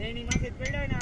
એની માંથી પડ્યા ને